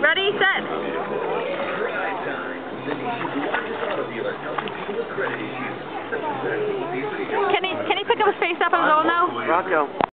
Ready, set. Can he, can he pick up his face up and go now? Rocco.